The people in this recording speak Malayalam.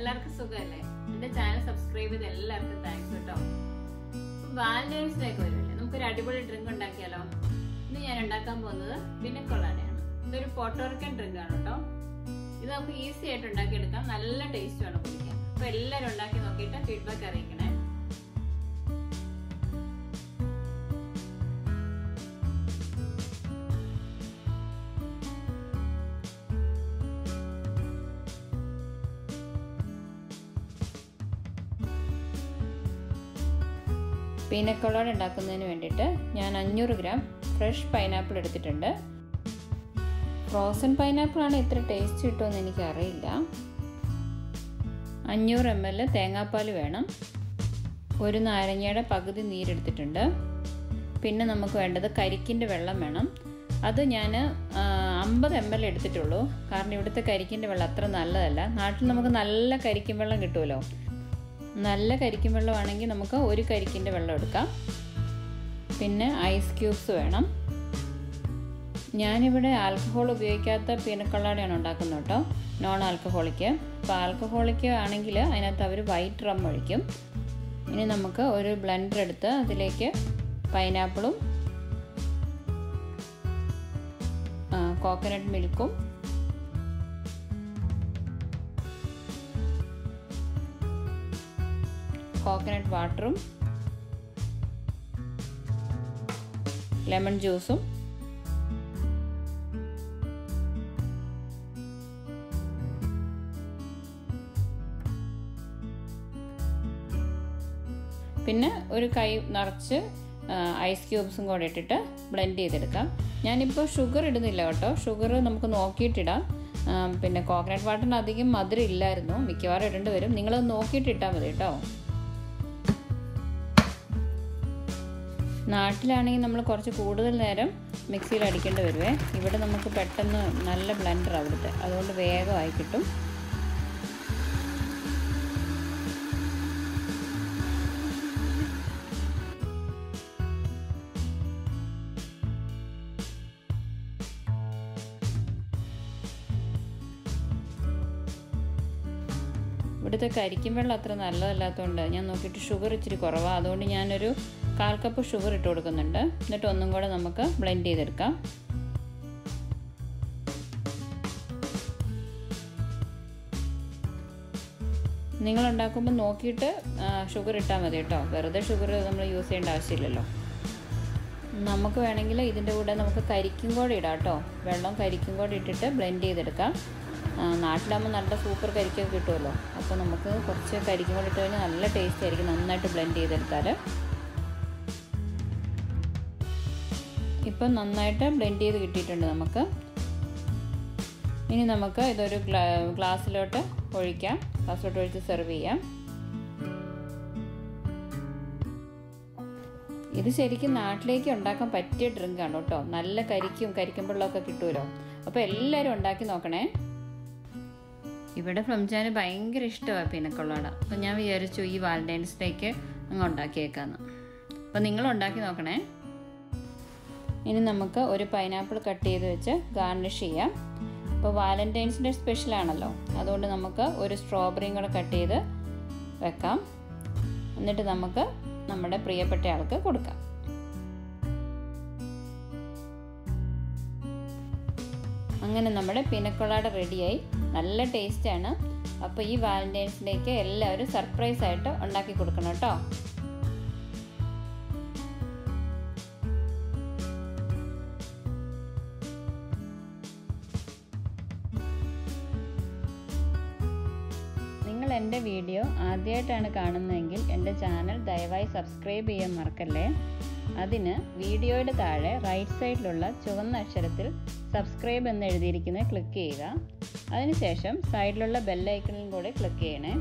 എല്ലാവർക്കും സുഖമല്ലേ? എന്റെ ചാനൽ സബ്സ്ക്രൈബ് ചെയ്ത് എല്ലാവർക്കും താങ്ക്സ് കേട്ടോ. വാലന്റൈൻസ് ഡേ ഒക്കെ നമുക്കൊരു അടിപൊളി ഡ്രിങ്ക് ഉണ്ടാക്കിയാലോ? ഇന്ന് ഞാൻ ഉണ്ടാക്കാൻ പോകുന്നത് പിന്നക്കൊള്ളാടയാണ് ഇതൊരു പോട്ടോറിക്കൻ ഡ്രിങ്ക് ആണ് കേട്ടോ. ഇത് നമുക്ക് ഈസി ആയിട്ട് ഉണ്ടാക്കിയെടുക്കാം. നല്ല ടേസ്റ്റ് ആണ് കുടിക്കാൻ. അപ്പൊ എല്ലാവരും ഉണ്ടാക്കി നോക്കിയിട്ട് ഫീഡ്ബാക്ക് അറിയിക്കണേ. പീനക്കൊളാട് ഉണ്ടാക്കുന്നതിന് വേണ്ടിയിട്ട് ഞാൻ അഞ്ഞൂറ് ഗ്രാം ഫ്രഷ് പൈനാപ്പിൾ എടുത്തിട്ടുണ്ട്. ഫ്രോസൺ പൈനാപ്പിൾ ആണ് ഇത്ര ടേസ്റ്റ് കിട്ടുമെന്ന് എനിക്കറിയില്ല. അഞ്ഞൂറ് എം എൽ തേങ്ങാപ്പാൽ വേണം. ഒരു നാരങ്ങയുടെ പകുതി നീരെടുത്തിട്ടുണ്ട്. പിന്നെ നമുക്ക് വേണ്ടത് കരിക്കിന്റെ വെള്ളം വേണം. അത് ഞാൻ അമ്പത് എം എൽ എടുത്തിട്ടുള്ളൂ. കാരണം ഇവിടുത്തെ കരിക്കിന്റെ വെള്ളം അത്ര നല്ലതല്ല. നാട്ടിൽ നമുക്ക് നല്ല കരിക്കിൻ വെള്ളം കിട്ടുമല്ലോ. നല്ല കരിക്കും വെള്ളമാണെങ്കിൽ നമുക്ക് ഒരു കരിക്കിന്റെ വെള്ളം എടുക്കാം. പിന്നെ ഐസ് ക്യൂബ്സ് വേണം. ഞാനിവിടെ ആൽക്കഹോൾ ഉപയോഗിക്കാത്ത പീനക്കൊള്ളാടെയാണ് ഉണ്ടാക്കുന്നത് കേട്ടോ. നോൺ ആൽക്കഹോളിക്ക് അപ്പോൾ ആൽക്കഹോളിക്ക് ആണെങ്കിൽ അതിനകത്ത് അവർ വൈറ്റ് റം ഒഴിക്കും. ഇനി നമുക്ക് ഒരു ബ്ലെൻഡർ എടുത്ത് അതിലേക്ക് പൈനാപ്പിളും കോക്കനട്ട് മിൽക്കും കോക്കനട്ട് വാട്ടറും ലെമൺ ജ്യൂസും പിന്നെ ഒരു കൈ നിറച്ച് ഐസ് ക്യൂബ്സും കൂടെ ഇട്ടിട്ട് ബ്ലെൻഡ് ചെയ്തെടുക്കാം. ഞാനിപ്പോൾ ഷുഗർ ഇടുന്നില്ല കേട്ടോ. ഷുഗർ നമുക്ക് നോക്കിയിട്ടിടാം. പിന്നെ കോക്കനട്ട് വാട്ടറിന് അധികം മധുരം ഇല്ലായിരുന്നു. മിക്കവാറും ഇടേണ്ടി വരും. നിങ്ങളത് നോക്കിയിട്ട് ഇട്ടാൽ മതി കേട്ടോ. നാട്ടിലാണെങ്കിൽ നമ്മൾ കുറച്ച് കൂടുതൽ നേരം മിക്സിയിൽ അടിക്കേണ്ടി വരുവേ. ഇവിടെ നമുക്ക് പെട്ടെന്ന് നല്ല ബ്ലെൻഡർ അവിടുത്തെ. അതുകൊണ്ട് വേഗമായി കിട്ടും. ഇവിടുത്തെ കരിക്കും വെള്ളം അത്ര നല്ലതല്ലാത്തതുകൊണ്ട് ഞാൻ നോക്കിയിട്ട് ഷുഗർ ഇച്ചിരി കുറവാണ് അതുകൊണ്ട് ഞാനൊരു കാൽ കപ്പ് ഷുഗർ ഇട്ട് കൊടുക്കുന്നുണ്ട്. എന്നിട്ട് ഒന്നും കൂടെ നമുക്ക് ബ്ലെൻഡ് ചെയ്തെടുക്കാം. നിങ്ങൾ ഉണ്ടാക്കുമ്പോൾ നോക്കിയിട്ട് ഷുഗർ ഇട്ടാൽ മതി കേട്ടോ. വെറുതെ ഷുഗർ നമ്മൾ യൂസ് ചെയ്യേണ്ട ആവശ്യമില്ലല്ലോ. നമുക്ക് വേണമെങ്കിൽ ഇതിന്റെ കൂടെ നമുക്ക് കരിക്കും കൂടെ ഇടാം കേട്ടോ. വെള്ളം കരിക്കും കൂടെ ഇട്ടിട്ട് ബ്ലെൻഡ് ചെയ്തെടുക്കാം. നാട്ടിലാകുമ്പോൾ നല്ല സൂപ്പർ കരിക്കൊക്കെ കിട്ടുമല്ലോ അപ്പോൾ നമുക്ക് കുറച്ച് കരിക്കും കൂടെ ഇട്ട് കഴിഞ്ഞാൽ നല്ല ടേസ്റ്റ് ആയിരിക്കും നന്നായിട്ട് ബ്ലെൻഡ് ചെയ്തെടുത്താൽ. ഇപ്പം നന്നായിട്ട് ബ്ലെൻഡ് ചെയ്ത് കിട്ടിയിട്ടുണ്ട് നമുക്ക്. ഇനി നമുക്ക് ഇതൊരു ഗ്ലാ ഗ്ലാസ്സിലോട്ട് ഒഴിക്കാം. ഗ്ലാസ്സിലോട്ട് ഒഴിച്ച് സെർവ് ചെയ്യാം. ഇത് ശരിക്കും നാട്ടിലേക്ക് ഉണ്ടാക്കാൻ പറ്റിയ ഡ്രിങ്കാണ് കേട്ടോ. നല്ല കരിക്കും കരിക്കുമ്പോഴൊക്കെ കിട്ടുമല്ലോ അപ്പോൾ എല്ലാവരും ഉണ്ടാക്കി നോക്കണേ. ഇവിടെ ഫ്രംജാന് ഭയങ്കര ഇഷ്ടമാണ് പീനക്കൊള്ളാട അപ്പം ഞാൻ വിചാരിച്ചു ഈ വാലന്റൈൻസ് ഡേക്ക് അങ്ങ് ഉണ്ടാക്കിയേക്കാന്ന്. അപ്പം നിങ്ങൾ ഉണ്ടാക്കി നോക്കണേ. ഇനി നമുക്ക് ഒരു പൈനാപ്പിൾ കട്ട് ചെയ്ത് വെച്ച് ഗാർണിഷ് ചെയ്യാം. അപ്പോൾ വാലന്റൈൻസ് ഡേ സ്പെഷ്യൽ ആണല്ലോ. അതുകൊണ്ട് നമുക്ക് ഒരു സ്ട്രോബെറിയും കൂടെ കട്ട് ചെയ്ത് വെക്കാം. എന്നിട്ട് നമുക്ക് നമ്മുടെ പ്രിയപ്പെട്ട ആൾക്ക് കൊടുക്കാം. അങ്ങനെ നമ്മുടെ പിനക്കൊളാട റെഡിയായി നല്ല ടേസ്റ്റാണ് അപ്പോൾ ഈ വാലന്റൈൻസ് ഡേക്ക് എല്ലാവരും സർപ്രൈസ് ആയിട്ട് ഉണ്ടാക്കി കൊടുക്കണം കേട്ടോ. നിങ്ങൾ എന്റെ വീഡിയോ ആദ്യമായിട്ടാണ് കാണുന്നതെങ്കിൽ എന്റെ ചാനൽ ദയവായി സബ്സ്ക്രൈബ് ചെയ്യാൻ മറക്കല്ലേ? അതിന് വീഡിയോയുടെ താഴെ റൈറ്റ് സൈഡിലുള്ള ചുവന്ന അക്ഷരത്തിൽ സബ്സ്ക്രൈബ് എന്ന് എഴുതിയിരിക്കുന്നത് ക്ലിക്ക് ചെയ്യുക. അതിനുശേഷം സൈഡിലുള്ള ബെല്ലൈക്കണിലും കൂടെ ക്ലിക്ക് ചെയ്യണേ.